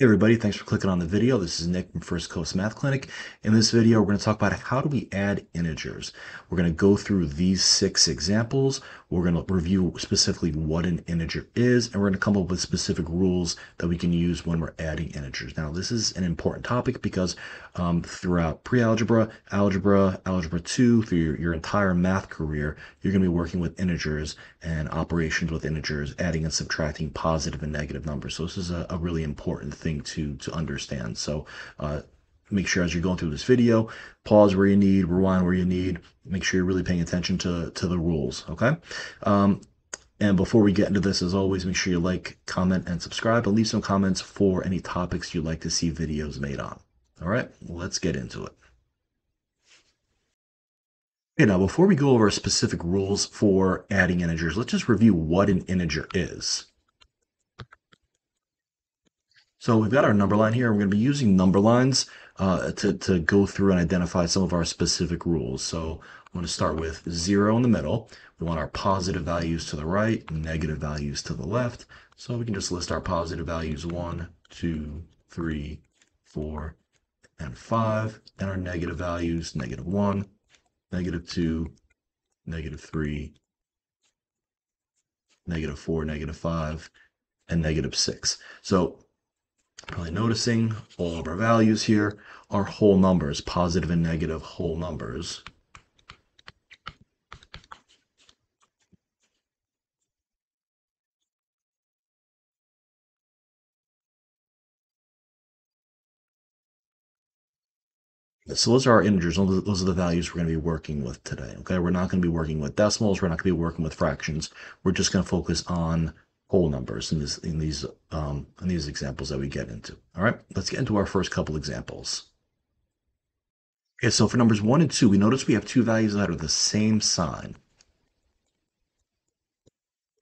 Hey everybody, thanks for clicking on the video. This is Nick from First Coast Math Clinic. In this video, we're going to talk about how do we add integers. We're going to go through these six examples. We're going to review specifically what an integer is, and we're going to come up with specific rules that we can use when we're adding integers. Now, this is an important topic because um, throughout pre-algebra, algebra, algebra 2, through your, your entire math career, you're going to be working with integers and operations with integers, adding and subtracting positive and negative numbers. So this is a, a really important thing to, to understand. So uh, make sure as you're going through this video, pause where you need, rewind where you need, make sure you're really paying attention to, to the rules, okay? Um, and before we get into this, as always, make sure you like, comment, and subscribe, and leave some comments for any topics you'd like to see videos made on. All right, let's get into it. Okay, now before we go over specific rules for adding integers, let's just review what an integer is. So we've got our number line here. We're going to be using number lines uh, to, to go through and identify some of our specific rules. So I'm going to start with zero in the middle. We want our positive values to the right, negative values to the left. So we can just list our positive values one, two, three, four, and five, and our negative values, negative one, negative two, negative three, negative four, negative five, and negative six. So Probably noticing all of our values here are whole numbers, positive and negative whole numbers. So those are our integers. Those are the values we're going to be working with today. Okay, we're not going to be working with decimals. We're not going to be working with fractions. We're just going to focus on whole numbers in, this, in these um, in these examples that we get into. All right, let's get into our first couple examples. Okay, so for numbers one and two, we notice we have two values that are the same sign.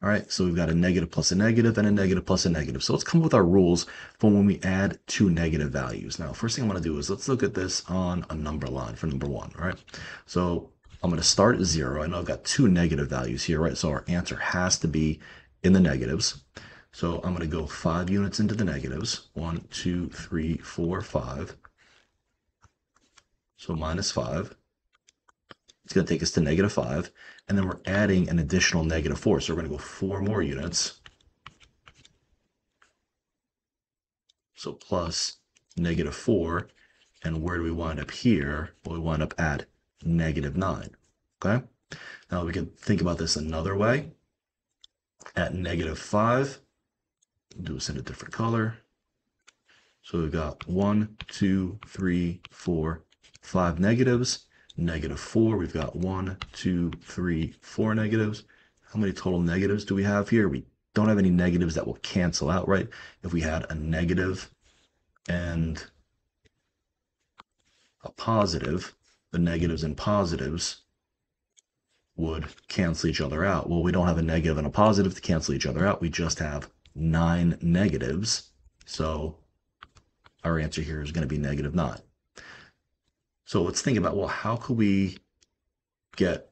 All right, so we've got a negative plus a negative and a negative plus a negative. So let's come up with our rules for when we add two negative values. Now, first thing I'm going to do is let's look at this on a number line for number one. All right, so I'm going to start at zero. I know I've got two negative values here, right? So our answer has to be in the negatives. So I'm going to go five units into the negatives. One, two, three, four, five. So minus five. It's going to take us to negative five. And then we're adding an additional negative four. So we're going to go four more units. So plus negative four. And where do we wind up here? Well, we wind up at negative nine. Okay. Now we can think about this another way at negative 5. Do this in a different color. So we've got one, two, three, four, five negatives. Negative 4, we've got one, two, three, four negatives. How many total negatives do we have here? We don't have any negatives that will cancel out, right? If we had a negative and a positive, the negatives and positives would cancel each other out. Well, we don't have a negative and a positive to cancel each other out. We just have nine negatives. So our answer here is going to be negative 9. So let's think about, well, how could we get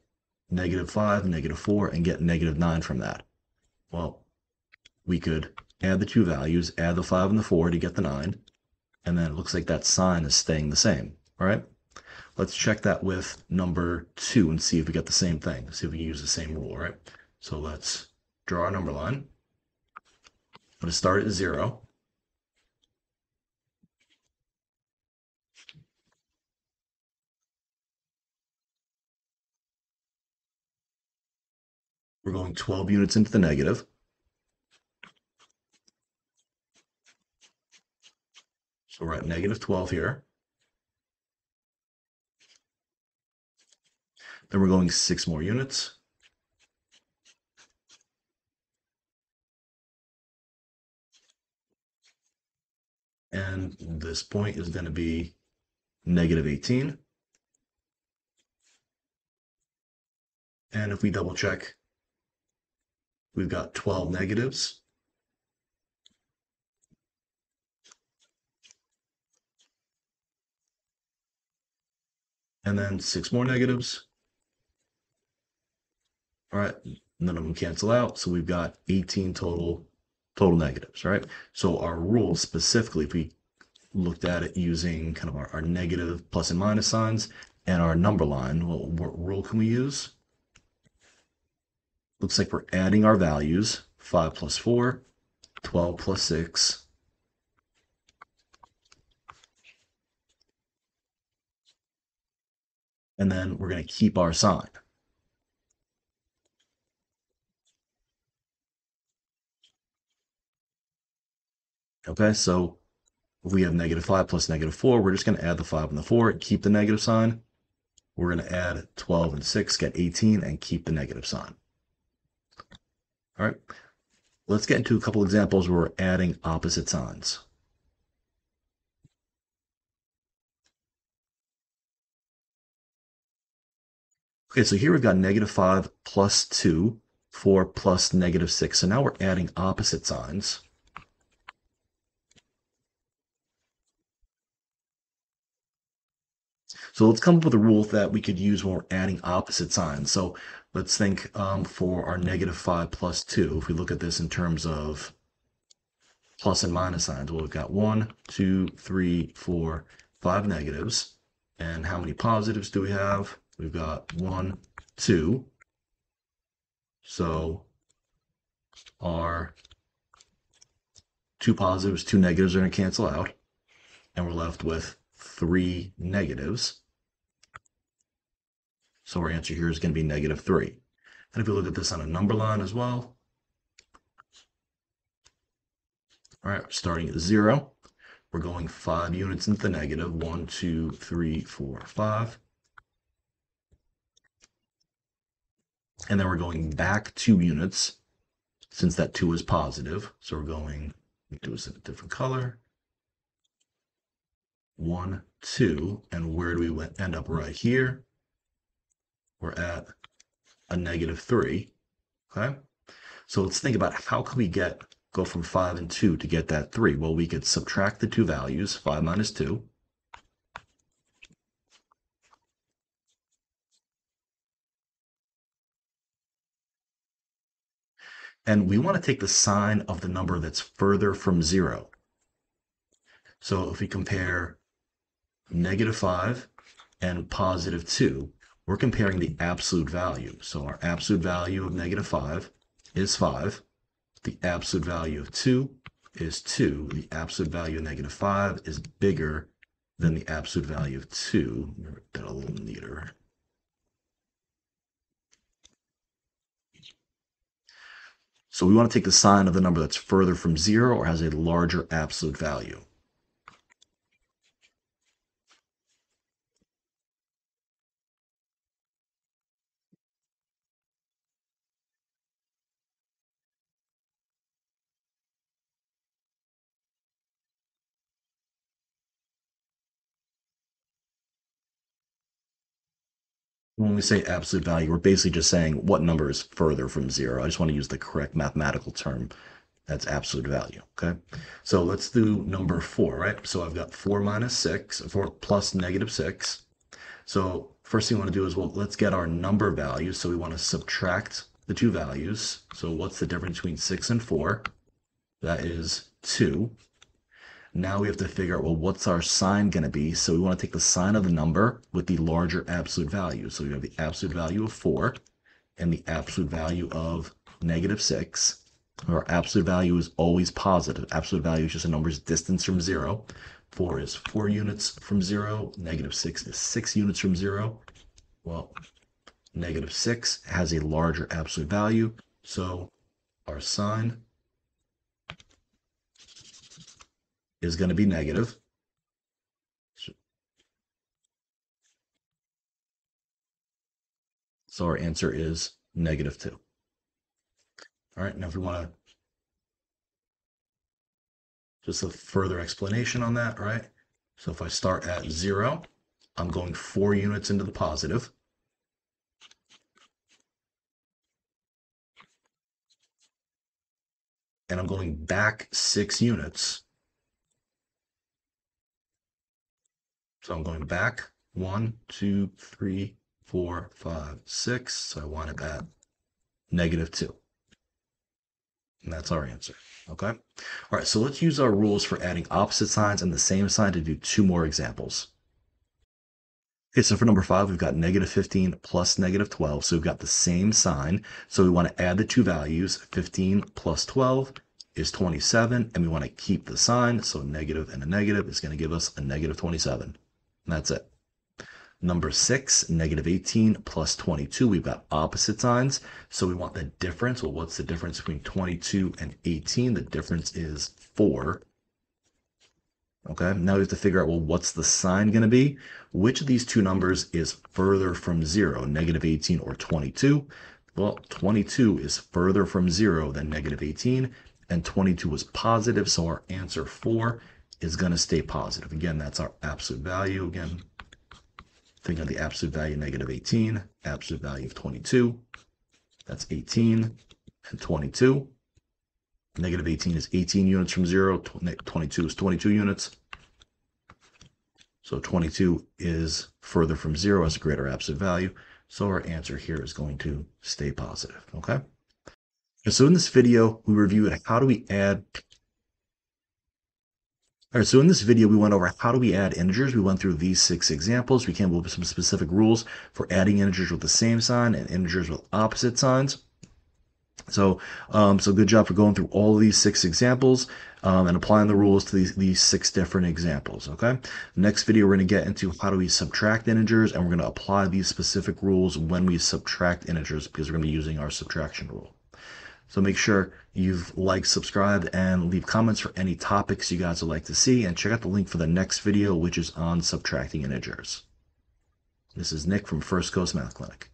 negative 5, negative 4, and get negative 9 from that? Well, we could add the two values, add the 5 and the 4 to get the 9, and then it looks like that sign is staying the same, all right? Let's check that with number two and see if we get the same thing. See if we use the same rule, right? So let's draw our number line. I'm going to start at zero. We're going 12 units into the negative. So we're at negative 12 here. Then we're going six more units. And this point is going to be negative 18. And if we double check, we've got 12 negatives. And then six more negatives. All right, none of them cancel out. So we've got 18 total total negatives, right? So our rule specifically, if we looked at it using kind of our, our negative plus and minus signs and our number line, well, what rule can we use? Looks like we're adding our values, 5 plus 4, 12 plus 6, and then we're going to keep our sign. Okay, so if we have negative 5 plus negative 4, we're just going to add the 5 and the 4, keep the negative sign. We're going to add 12 and 6, get 18, and keep the negative sign. All right, let's get into a couple examples where we're adding opposite signs. Okay, so here we've got negative 5 plus 2, 4 plus negative 6. So now we're adding opposite signs. So let's come up with a rule that we could use when we're adding opposite signs. So let's think um, for our negative 5 plus 2, if we look at this in terms of plus and minus signs, well, we've got 1, 2, 3, 4, 5 negatives. And how many positives do we have? We've got 1, 2. So our two positives, two negatives are going to cancel out. And we're left with three negatives. So our answer here is going to be negative 3. And if we look at this on a number line as well, all right, starting at 0, we're going 5 units into the negative, 1, 2, 3, 4, 5. And then we're going back 2 units, since that 2 is positive. So we're going, let do this in a different color. 1, 2, and where do we end up right here? We're at a negative 3. Okay? So let's think about how can we get go from 5 and 2 to get that 3? Well, we could subtract the two values, 5 minus 2. And we want to take the sign of the number that's further from 0. So if we compare negative 5 and positive 2, we're comparing the absolute value. So our absolute value of negative 5 is 5. The absolute value of 2 is 2. The absolute value of negative 5 is bigger than the absolute value of 2. Make that a little neater. So we want to take the sign of the number that's further from 0 or has a larger absolute value. When we say absolute value, we're basically just saying what number is further from zero. I just want to use the correct mathematical term. That's absolute value, okay? So let's do number four, right? So I've got four minus six, four plus negative six. So first thing we want to do is, well, let's get our number value. So we want to subtract the two values. So what's the difference between six and four? That is two. Now we have to figure out, well, what's our sign going to be? So we want to take the sign of the number with the larger absolute value. So we have the absolute value of 4 and the absolute value of negative 6. Our absolute value is always positive. Absolute value is just a number's distance from 0. 4 is 4 units from 0. Negative 6 is 6 units from 0. Well, negative 6 has a larger absolute value. So our sign is going to be negative. So our answer is negative 2. All right, now if we want to just a further explanation on that, right? So if I start at 0, I'm going 4 units into the positive. And I'm going back 6 units So I'm going back one, two, three, four, five, six. So I want it at negative two. And that's our answer. Okay. All right. So let's use our rules for adding opposite signs and the same sign to do two more examples. Okay, so for number five, we've got negative 15 plus negative 12. So we've got the same sign. So we want to add the two values. 15 plus 12 is 27, and we want to keep the sign. So negative and a negative is going to give us a negative 27. That's it. Number six, negative 18 plus 22, we've got opposite signs. So we want the difference. Well, what's the difference between 22 and 18? The difference is 4. Okay, now we have to figure out, well, what's the sign going to be? Which of these two numbers is further from 0, negative 18 or 22? Well, 22 is further from 0 than negative 18, and 22 was positive, so our answer 4 is going to stay positive. Again, that's our absolute value. Again, think of the absolute value negative 18, absolute value of 22. That's 18 and 22. Negative 18 is 18 units from 0. 22 is 22 units. So 22 is further from 0 as a greater absolute value. So our answer here is going to stay positive. Okay. And so in this video, we reviewed how do we add all right, so in this video, we went over how do we add integers. We went through these six examples. We came up with some specific rules for adding integers with the same sign and integers with opposite signs. So, um, so good job for going through all these six examples um, and applying the rules to these, these six different examples, okay? Next video, we're going to get into how do we subtract integers, and we're going to apply these specific rules when we subtract integers because we're going to be using our subtraction rule. So make sure you've liked, subscribed, and leave comments for any topics you guys would like to see, and check out the link for the next video, which is on subtracting integers. This is Nick from First Coast Math Clinic.